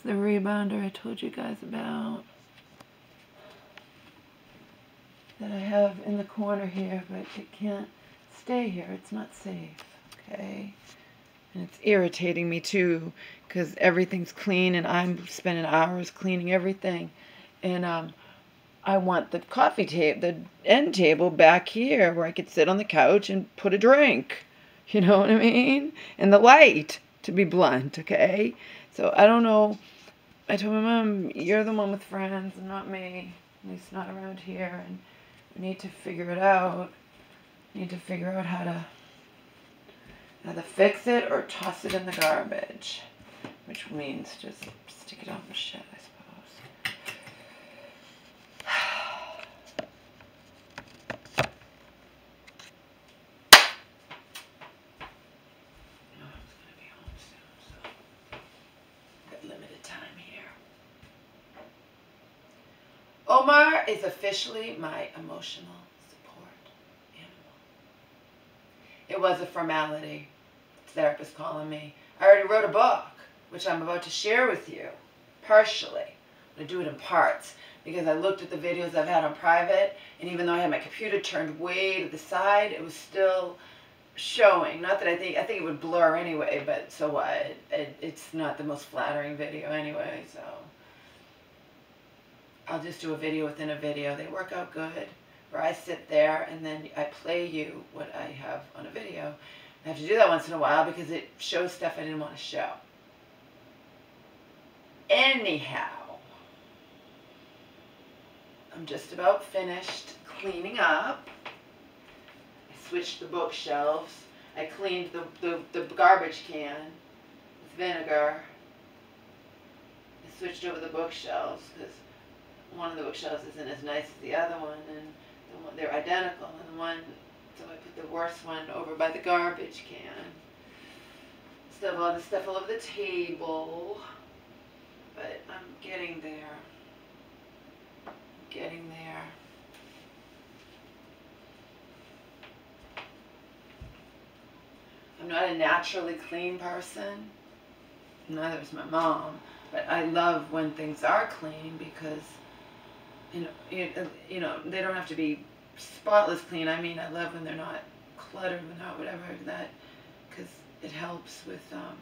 It's the rebounder I told you guys about. That I have in the corner here, but it can't stay here. It's not safe, okay? And it's irritating me too, because everything's clean and I'm spending hours cleaning everything. And um, I want the coffee table, the end table back here where I could sit on the couch and put a drink. You know what I mean? And the light, to be blunt, okay? So I don't know. I told my mom, you're the one with friends and not me. At least not around here. And we need to figure it out. We need to figure out how to either fix it or toss it in the garbage. Which means just stick it on the shit, I suppose. limited time here. Is officially my emotional support animal. It was a formality. The therapist calling me. I already wrote a book, which I'm about to share with you, partially. I'm going to do it in parts because I looked at the videos I've had on private, and even though I had my computer turned way to the side, it was still showing. Not that I think I think it would blur anyway, but so what? It, it's not the most flattering video anyway, so I'll just do a video within a video. They work out good. Where I sit there and then I play you what I have on a video. I have to do that once in a while because it shows stuff I didn't want to show. Anyhow, I'm just about finished cleaning up I switched the bookshelves. I cleaned the, the, the garbage can with vinegar. I switched over the bookshelves because one of the bookshelves isn't as nice as the other one, and the one, they're identical. And the one, so I put the worst one over by the garbage can. Stuff all the stuff all over the table, but I'm getting there. Getting there. I'm not a naturally clean person. Neither is my mom. But I love when things are clean because, you know, you, you know, they don't have to be spotless clean. I mean, I love when they're not cluttered, when not whatever that, because it helps with um,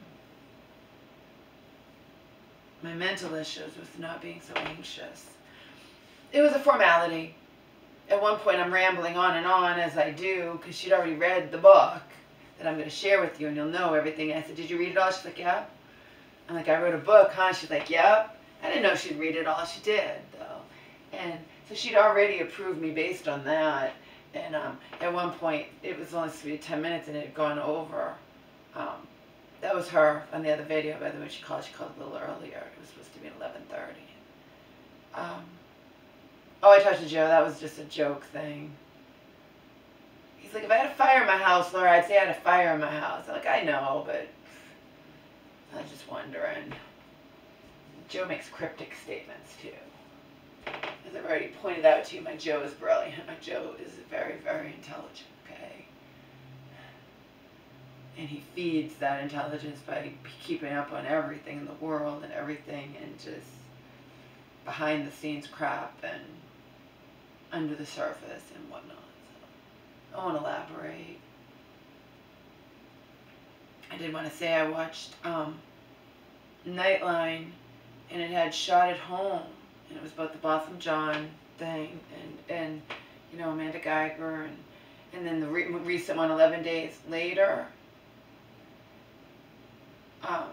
my mental issues with not being so anxious. It was a formality. At one point, I'm rambling on and on as I do because she'd already read the book that I'm going to share with you and you'll know everything. And I said, did you read it all? She's like, yep. I'm like, I wrote a book, huh? She's like, yep. I didn't know she'd read it all. She did. And so she'd already approved me based on that. And um, at one point, it was only supposed to be 10 minutes and it had gone over. Um, that was her on the other video, by the way. She called, she called a little earlier. It was supposed to be 11.30. Um, oh, I talked to Joe. That was just a joke thing. He's like, if I had a fire in my house, Laura, I'd say I had a fire in my house. I'm like, I know, but I was just wondering. Joe makes cryptic statements too. As I've already pointed out to you, my Joe is brilliant. My Joe is very, very intelligent, okay? And he feeds that intelligence by keeping up on everything in the world and everything and just behind the scenes crap and under the surface and whatnot. So I won't elaborate. I did want to say I watched um, Nightline, and it had Shot at Home, and it was about the Botham Jean thing, and and you know Amanda Guyger, and and then the re recent one, 11 Days Later. Um,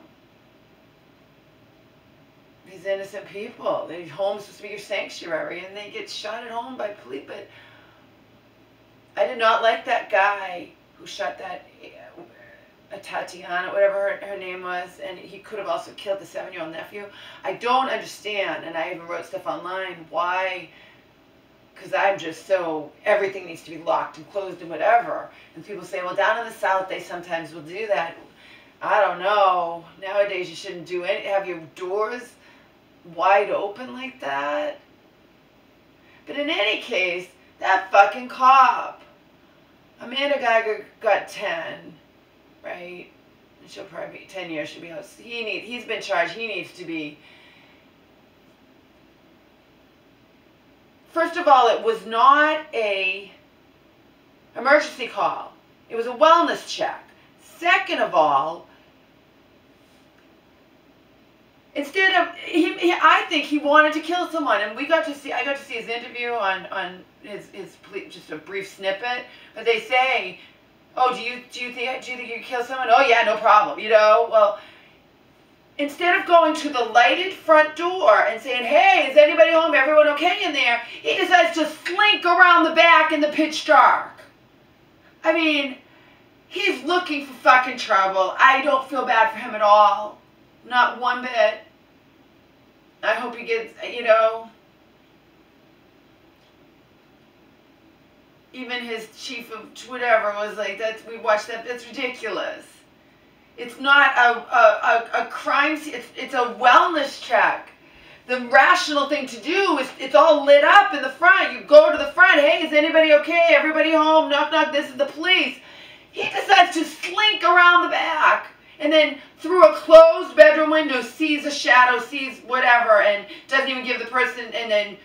these innocent people, their home's supposed to be your sanctuary, and they get shot at home by police, but I did not like that guy who shot that uh, Tatiana, whatever her, her, name was, and he could have also killed the seven-year-old nephew. I don't understand, and I even wrote stuff online, why, because I'm just so, everything needs to be locked and closed and whatever. And people say, well, down in the South, they sometimes will do that. I don't know. Nowadays, you shouldn't do any, have your doors wide open like that. But in any case, that fucking cop Amanda Guyger got 10, She'll probably be ten years. She'll be out. He need. He's been charged. He needs to be. First of all, it was not a emergency call. It was a wellness check. Second of all, instead of he, he, I think he wanted to kill someone, and we got to see. I got to see his interview on on his his just a brief snippet. But they say, "Oh, do you do you think do you think you kill someone?" Oh yeah, no problem. You know, well. Instead of going to the lighted front door and saying, hey, is anybody home? Everyone okay in there? He decides to slink around the back in the pitch dark. I mean, he's looking for fucking trouble. I don't feel bad for him at all. Not one bit. I hope he gets, you know, even his chief of whatever was like, that's, we watched that, that's ridiculous. It's not a, a, a, a crime, it's, it's a wellness check. The rational thing to do is, it's all lit up in the front. You go to the front, hey, is anybody okay? Everybody home? Knock, knock, this is the police. He decides to slink around the back and then through a closed bedroom window sees a shadow, sees whatever, and doesn't even give the person, and then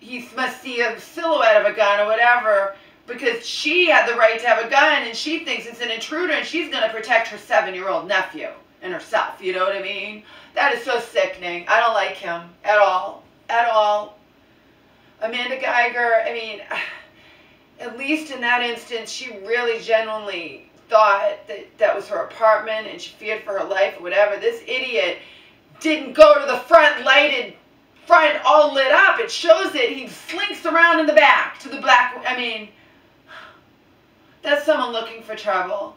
he must see a silhouette of a gun or whatever because she had the right to have a gun and she thinks it's an intruder and she's going to protect her seven-year-old nephew and herself. You know what I mean? That is so sickening. I don't like him at all. At all. Amanda Guyger, I mean, at least in that instance, she really genuinely thought that that was her apartment and she feared for her life or whatever. This idiot didn't go to the front lighted front all lit up. It shows it. He slinks around in the back to the black. I mean, that's someone looking for trouble.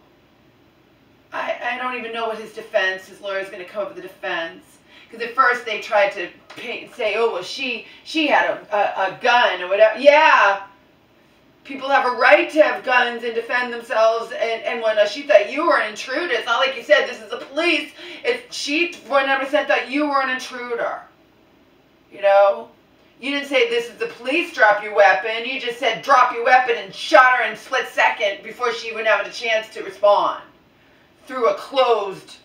I, I don't even know what his defense, his lawyer's going to come up with a defense. Because at first they tried to paint, say, oh, well, she, she had a, a, a gun or whatever. Yeah, people have a right to have guns and defend themselves. And, and when she thought you were an intruder, it's not like you said, this is the police. It's, she 100% thought you were an intruder. You know? You didn't say this is the police, drop your weapon. You just said drop your weapon and shot her in split second before she even had a chance to respond through a closed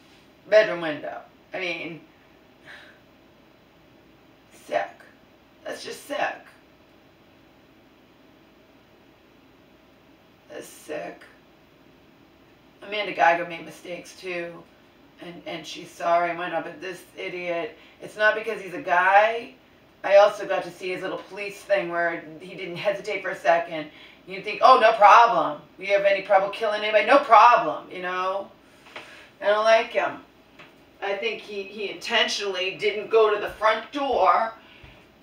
bedroom window. I mean, sick. That's just sick. That's sick. Amanda Guyger made mistakes too. And, and she's sorry, why not? But this idiot, it's not because he's a guy. I also got to see his little police thing where he didn't hesitate for a second. You think, oh, no problem. You have any trouble killing anybody? No problem, you know? I don't like him. I think he, he intentionally didn't go to the front door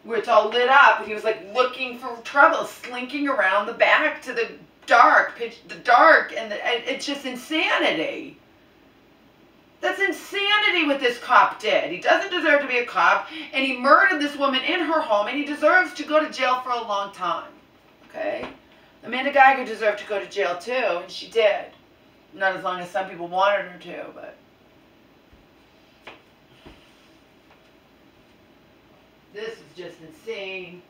where it's all lit up. He was like looking for trouble, slinking around the back to the dark, pitch the dark, and, the, and it's just insanity. That's insanity what this cop did. He doesn't deserve to be a cop, and he murdered this woman in her home, and he deserves to go to jail for a long time. Okay? Amanda Guyger deserved to go to jail too, and she did. Not as long as some people wanted her to, but. This is just insane.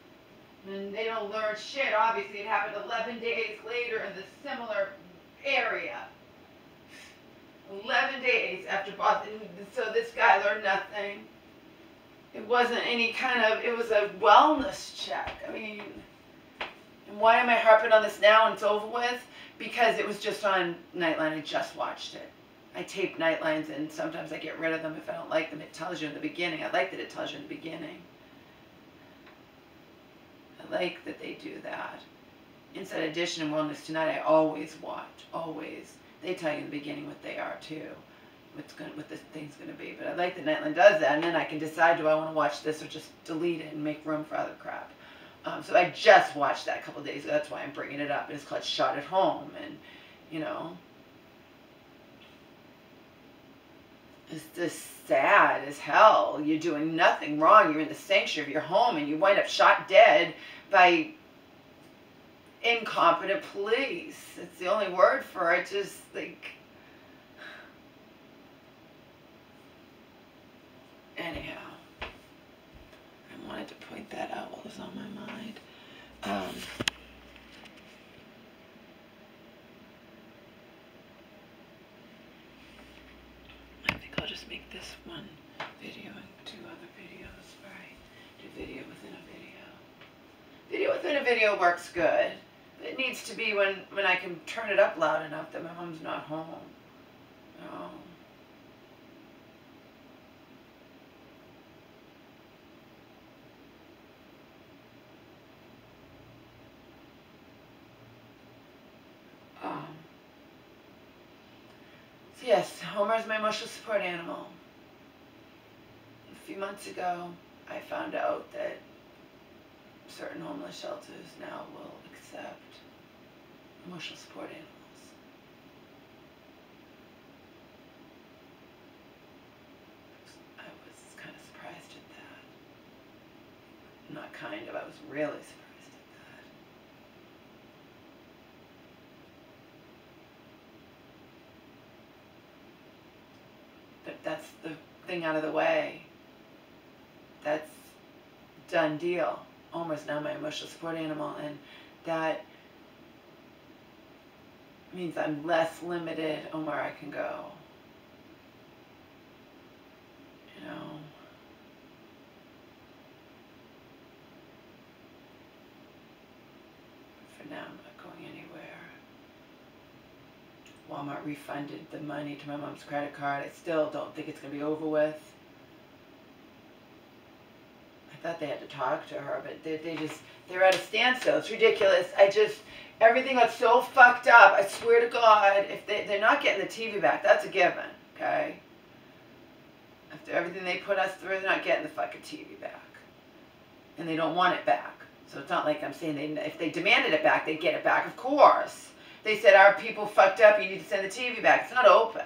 And they don't learn shit. Obviously, it happened 11 days later in the similar area. 11 days after Botham. So this guy learned nothing. It wasn't any kind of, it was a wellness check. I mean, and why am I harping on this now and it's over with? because it was just on Nightline. I just watched it. I tape Nightlines and sometimes I get rid of them if I don't like them. It tells you in the beginning. I like that it tells you in the beginning. I like that they do that. Inside Edition and Wellness Tonight, I always watch, always. They tell you in the beginning what they are too, what's going, what this thing's going to be. But I like that Nightline does that, and then I can decide do I want to watch this or just delete it and make room for other crap. Um, so I just watched that a couple days ago. That's why I'm bringing it up. It's called Shot at Home. And, you know, it's just sad as hell. You're doing nothing wrong. You're in the sanctuary of your home and you wind up shot dead by incompetent police. It's the only word for it. Just like, anyhow I wanted to point that out what was on my mind. Um, I think I'll just make this one video and two other videos where I do video within a video. Video within a video works good. It needs to be when, when I can turn it up loud enough that my mom's not home. Oh. Um, so yes, Omar is my emotional support animal. A few months ago, I found out that certain homeless shelters now will accept emotional support animals. I was kind of surprised at that. Not kind of, I was really surprised at that. But that's the thing out of the way. That's done deal. Omar's now my emotional support animal, and that means I'm less limited on where I can go. You know. For now, I'm not going anywhere. Walmart refunded the money to my mom's credit card. I still don't think it's going to be over with. Thought they had to talk to her, but they, they just, they're at a standstill. It's ridiculous. I just, everything got so fucked up. I swear to God, if they, they're not getting the TV back, that's a given, okay? After everything they put us through, they're not getting the fucking TV back. And they don't want it back. So it's not like I'm saying they, if they demanded it back, they'd get it back. Of course. They said, our people fucked up, you need to send the TV back. It's not open.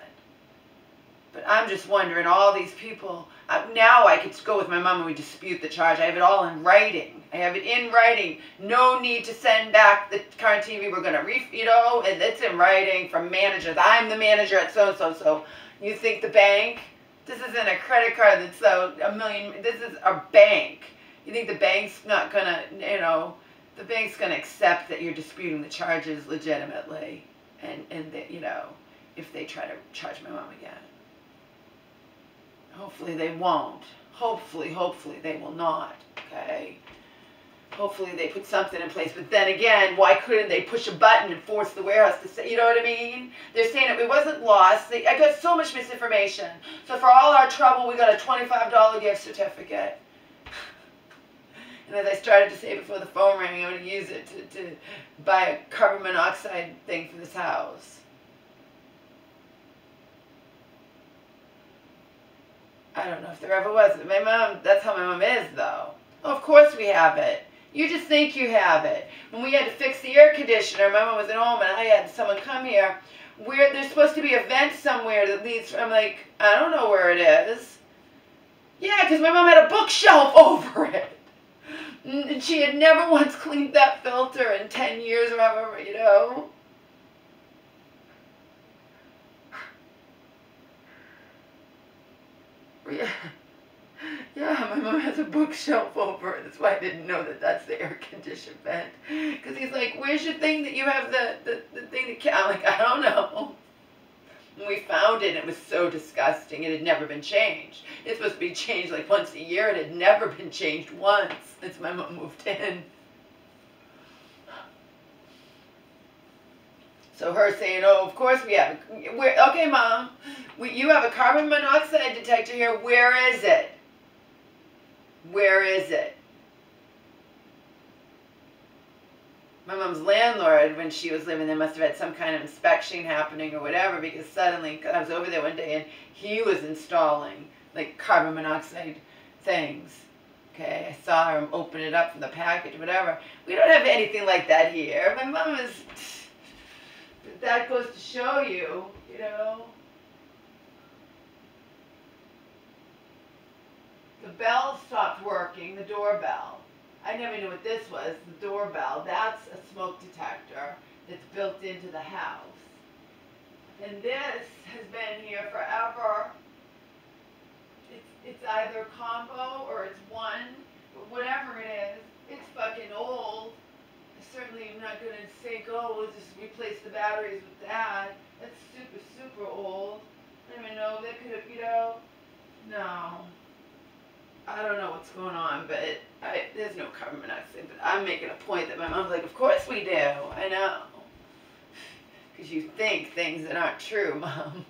But I'm just wondering, all these people, uh, now I could go with my mom and we dispute the charge. I have it all in writing. I have it in writing. No need to send back the current TV. We're going to, re you know, and it's in writing from managers. I'm the manager at so-so-so. So you think the bank, this isn't a credit card that's a million, this is a bank. You think the bank's not going to, you know, the bank's going to accept that you're disputing the charges legitimately and, and that, you know, if they try to charge my mom again. Hopefully they won't. Hopefully, hopefully they will not, okay? Hopefully they put something in place. But then again, why couldn't they push a button and force the warehouse to say, you know what I mean? They're saying it, wasn't lost. They, I got so much misinformation. So for all our trouble, we got a $25 gift certificate. And as I started to say before the phone rang, I'm going to use it to, to buy a carbon monoxide thing for this house. I don't know if there ever was. My mom, that's how my mom is, though. of course we have it. You just think you have it. When we had to fix the air conditioner, my mom was at home and I had someone come here. Where there's supposed to be a vent somewhere that leads. I'm like, I don't know where it is. Yeah, because my mom had a bookshelf over it. And she had never once cleaned that filter in 10 years or however, you know. Yeah. Yeah, my mom has a bookshelf over it. That's why I didn't know that that's the air conditioned vent. Because he's like, where's your thing that you have the, the, the thing that can I'm like, I don't know. And we found it, and it was so disgusting. It had never been changed. It's supposed to be changed like once a year. It had never been changed once since my mom moved in. So her saying, "Oh, of course we have. Where, okay, mom, we, you have a carbon monoxide detector here. Where is it? Where is it?" My mom's landlord, when she was living there, must have had some kind of inspection happening or whatever, because suddenly I was over there one day and he was installing like carbon monoxide things. Okay, I saw him open it up from the package, whatever. We don't have anything like that here. My mom is that goes to show you, you know. The bell stopped working, the doorbell. I never knew what this was, the doorbell. That's a smoke detector that's built into the house. And this has been here forever. It's, it's either combo or it's one, but whatever it is, it's fucking old certainly am not going to say, oh, we'll just replace the batteries with that. That's super, super old. I don't even know, that could have, you know, no. I don't know, what's going on, but I, there's no carbon monoxide. But I'm making a point that my mom's like, of course we do. I know. Because you think things that aren't true, mom.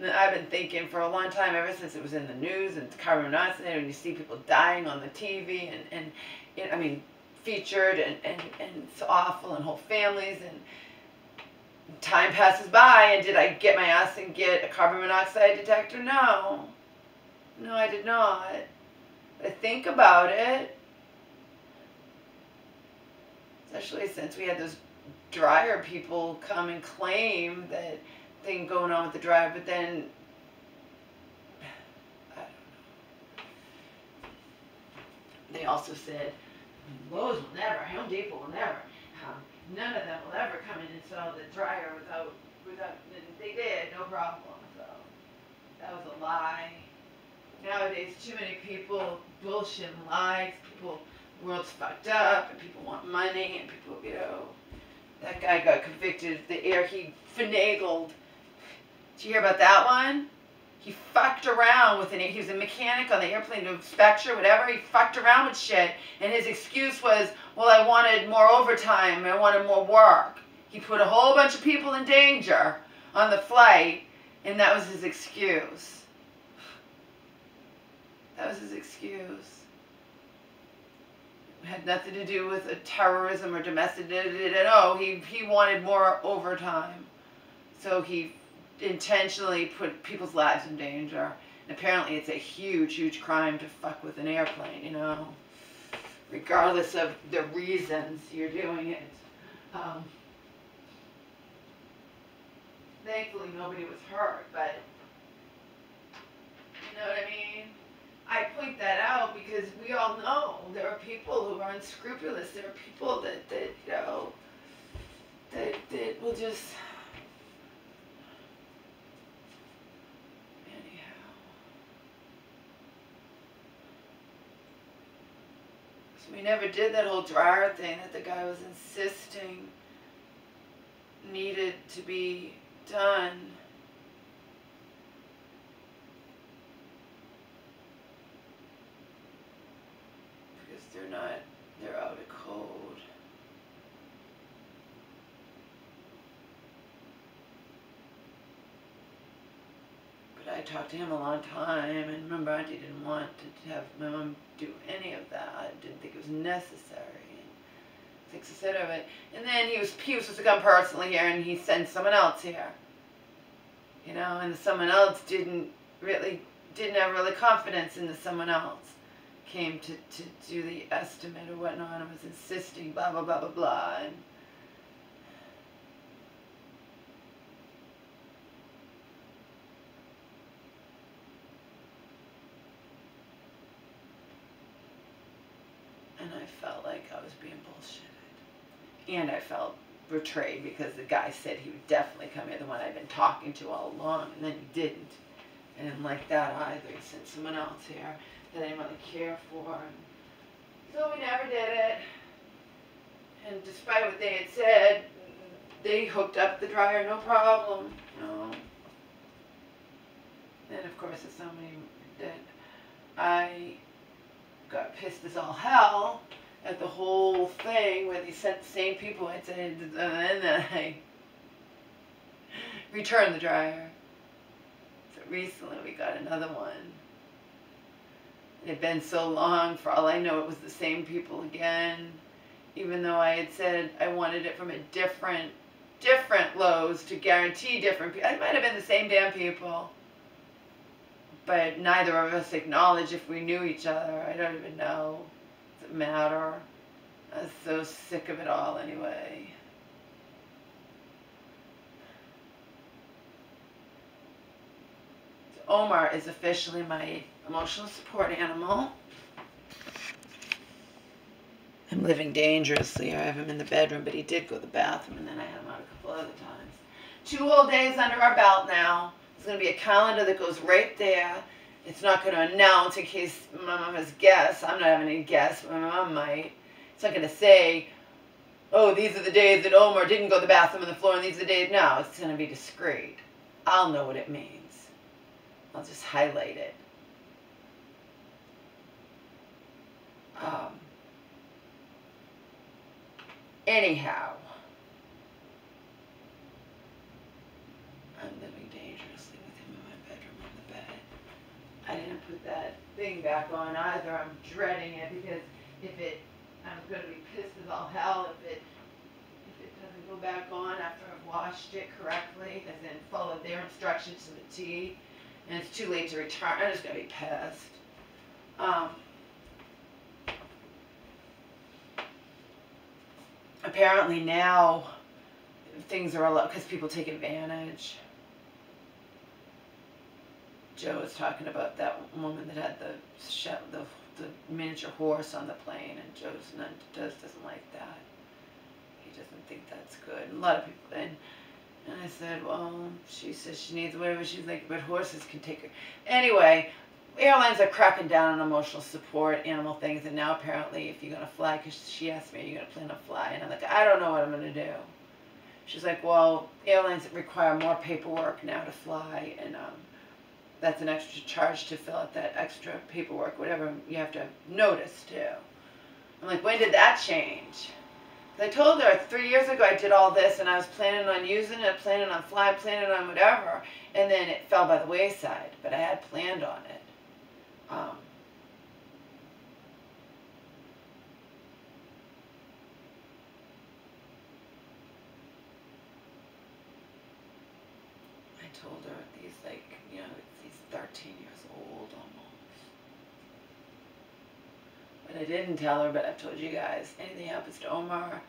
And I've been thinking for a long time, ever since it was in the news and carbon monoxide, and you see people dying on the TV, and, and it, I mean, featured, and, and, and it's awful, and whole families, and time passes by, and did I get my ass and get a carbon monoxide detector? No. No, I did not. I think about it. Especially since we had those dryer people come and claim that thing going on with the dryer, but then. They also said Lowe's will never, Home Depot will never. Um, none of them will ever come in and sell the dryer without without. They did, no problem. So that was a lie. Nowadays, too many people bullshit lies. People, world's fucked up, and people want money, and people, you know. That guy got convicted. The air he finagled. Did you hear about that one? He fucked around with an. He was a mechanic on the airplane to inspect or whatever. He fucked around with shit, and his excuse was, "Well, I wanted more overtime. I wanted more work." He put a whole bunch of people in danger on the flight, and that was his excuse. That was his excuse. It had nothing to do with terrorism or domestic. No, he he wanted more overtime, so he intentionally put people's lives in danger. And apparently, it's a huge, huge crime to fuck with an airplane. You know, regardless of the reasons you're doing it. Um, thankfully, nobody was hurt, but you know what I mean. I point that out because we all know there are people who are unscrupulous. There are people that, that you know, that, that will just. We never did that whole dryer thing that the guy was insisting needed to be done. they're not, they're out of code. But I talked to him a long time, and remember, Auntie didn't want to have my mom do any of that. I didn't think it was necessary. Thinks instead of it. And then he was he was supposed to come personally here, and he sent someone else here. You know, and someone else didn't really didn't have really confidence in the someone else came to, to do the estimate or whatnot and was insisting blah blah blah blah blah and felt like I was being bullshitted. And I felt betrayed because the guy said he would definitely come here, the one I'd been talking to all along, and then he didn't. And didn't like that either. He sent someone else here that I didn't really care for. So we never did it. And despite what they had said, they hooked up the dryer, no problem. No. And of course it's somebody that I got pissed as all hell at the whole thing where they sent the same people and then I returned the dryer. So recently we got another one. It had been so long, for all I know, it was the same people again. Even though I had said I wanted it from a different, different Lowe's to guarantee different people. It might have been the same damn people. But neither of us acknowledge if we knew each other. I don't even know. Does it matter? I was so sick of it all anyway. So Omar is officially my emotional support animal. I'm living dangerously. I have him in the bedroom, but he did go to the bathroom, and then I had him out a couple other times. Two whole days under our belt now. There's going to be a calendar that goes right there. It's not going to announce in case my mom has guests. I'm not having any guests, but my mom might. It's not going to say, oh, these are the days that Omar didn't go to the bathroom on the floor, and these are the days. No, it's going to be discreet. I'll know what it means. I'll just highlight it. Um, anyhow, I'm living dangerously with him in my bedroom on the bed. I didn't put that thing back on either. I'm dreading it because if it, I'm gonna be pissed as all hell if it, if it doesn't go back on after I've washed it correctly, as in followed their instructions to the T, and it's too late to return. I'm just gonna be pissed. Um, apparently now things are a lot because people take advantage. Joe was talking about that woman that had the the the miniature horse on the plane, and Joe's not does doesn't like that. He doesn't think that's good. And a lot of people and and I said, well, she says she needs whatever she's like, but horses can take her. Anyway, airlines are cracking down on emotional support, animal things, and now apparently if you're gonna fly, because she asked me, are you gonna plan to fly? And I'm like, I don't know what I'm gonna do. She's like, well, airlines require more paperwork now to fly, and um, that's an extra charge to fill out that extra paperwork, whatever you have to notice too. I'm like, when did that change? I told her three years ago I did all this and I was planning on using it, planning on flying, planning on whatever, and then it fell by the wayside. But I had planned on it. Um, I told her he's like, you know, he's 13 years old almost. But I didn't tell her, but I've told you guys, anything happens to Omar,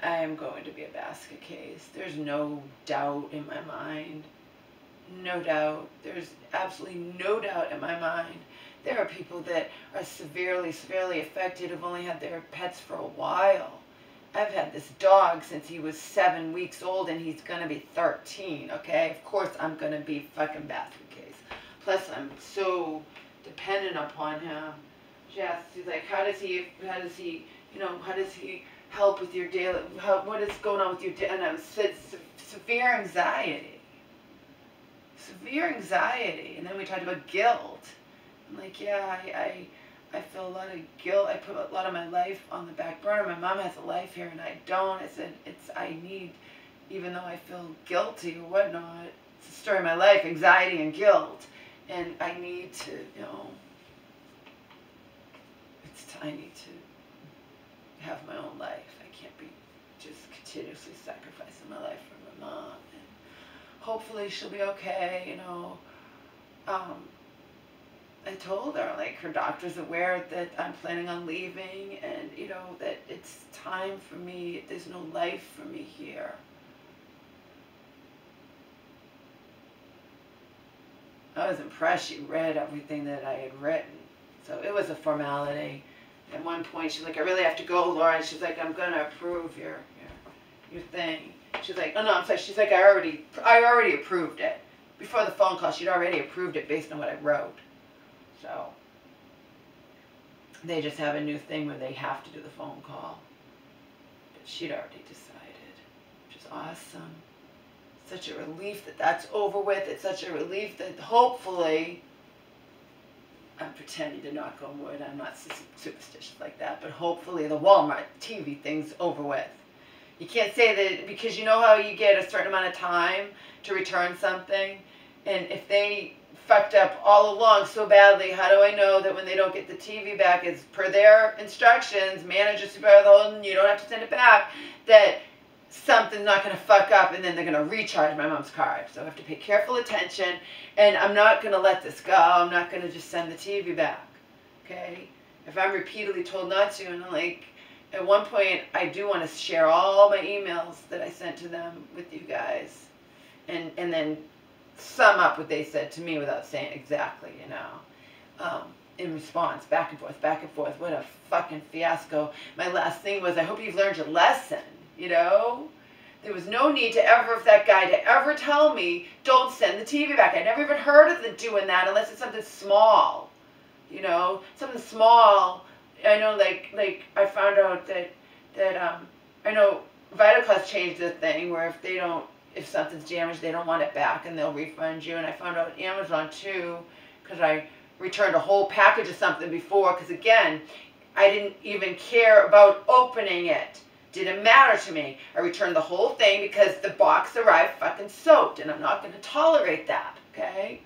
I am going to be a basket case. There's no doubt in my mind. No doubt. There's absolutely no doubt in my mind. There are people that are severely, severely affected who've only had their pets for a while. I've had this dog since he was seven weeks old and he's gonna be 13, okay? Of course I'm gonna be fucking basket case. Plus I'm so dependent upon him. She asks, she's like, how does he, how does he, you know, how does he help with your daily, how, what is going on with your, da-" and I said se- severe anxiety. Severe anxiety. And then we talked about guilt. I'm like, yeah, I, I, I feel a lot of guilt. I put a lot of my life on the back burner. My mom has a life here and I don't. I said, it's, I need, even though I feel guilty or whatnot, it's the story of my life, anxiety and guilt. And I need to, you know, it's, I need to have my own life. I can't be just continuously sacrificing my life for my mom. And hopefully she'll be okay, you know. Um, I told her, like, her doctor's aware that I'm planning on leaving and, you know, that it's time for me, there's no life for me here. I was impressed she read everything that I had written. So it was a formality. At one point, she's like, I really have to go, Laura. And she's like, I'm going to approve your, your, your thing. She's like, oh no, I'm sorry. She's like, I already, I already approved it. Before the phone call, she'd already approved it based on what I wrote. So they just have a new thing where they have to do the phone call. But she'd already decided, which is awesome. Such a relief that that's over with. It's such a relief that hopefully, I'm pretending to knock on wood. I'm not superstitious like that, but hopefully the Walmart TV thing's over with. You can't say that because you know how you get a certain amount of time to return something, and if they fucked up all along so badly, how do I know that when they don't get the TV back, it's per their instructions, manager, supervisor, you don't have to send it back, that something's not going to fuck up and then they're going to recharge my mom's card. So I have to pay careful attention and I'm not going to let this go. I'm not going to just send the TV back. Okay? If I'm repeatedly told not to and I'm like, at one point I do want to share all my emails that I sent to them with you guys and, and then sum up what they said to me without saying exactly, you know. Um, in response, back and forth, back and forth. What a fucking fiasco. My last thing was, I hope you've learned your lesson, you know? There was no need to ever, if that guy to ever tell me, don't send the TV back. I never even heard of them doing that unless it's something small, you know? Something small. I know, like, like I found out that, that, um, I know Vitacost changed the thing where if they don't if something's damaged, they don't want it back and they'll refund you. And I found out Amazon too, because I returned a whole package of something before because again, I didn't even care about opening it. Didn't matter to me. I returned the whole thing because the box arrived fucking soaked, and I'm not going to tolerate that. Okay.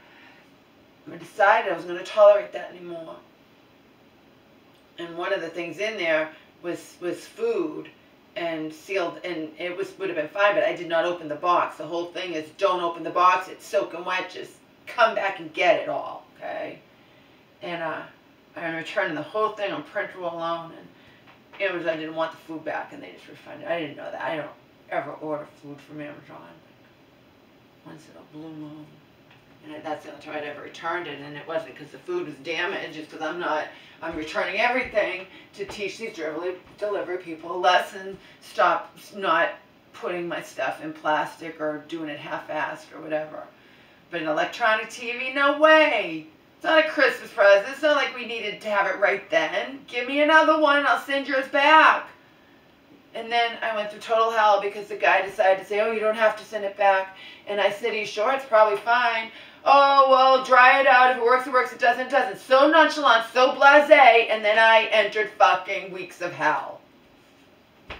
I decided I was going to tolerate that anymore. And one of the things in there was was food and sealed and it was would have been fine but i did not open the box the whole thing is don't open the box it's soaking wet just come back and get it all okay and uh i'm returning the whole thing on printable alone and i didn't want the food back and they just refunded. I didn't know that. I don't ever order food from amazon once in a blue moon. And that's the only time I'd ever returned it, and it wasn't because the food was damaged, it's because I'm not, I'm returning everything to teach these delivery, delivery people a lesson, stop not putting my stuff in plastic or doing it half-assed or whatever. But an electronic TV, no way. It's not a Christmas present. It's not like we needed to have it right then. Give me another one, I'll send yours back. And then I went through total hell because the guy decided to say, oh, you don't have to send it back. And I said, he's sure? It's probably fine oh, well, dry it out. If it works, it works. It doesn't, it doesn't. So nonchalant, so blasé. And then I entered fucking weeks of hell.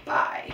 Bye.